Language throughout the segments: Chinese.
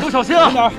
都小心啊！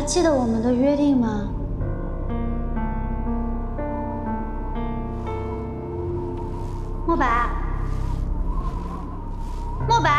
还记得我们的约定吗？墨白墨白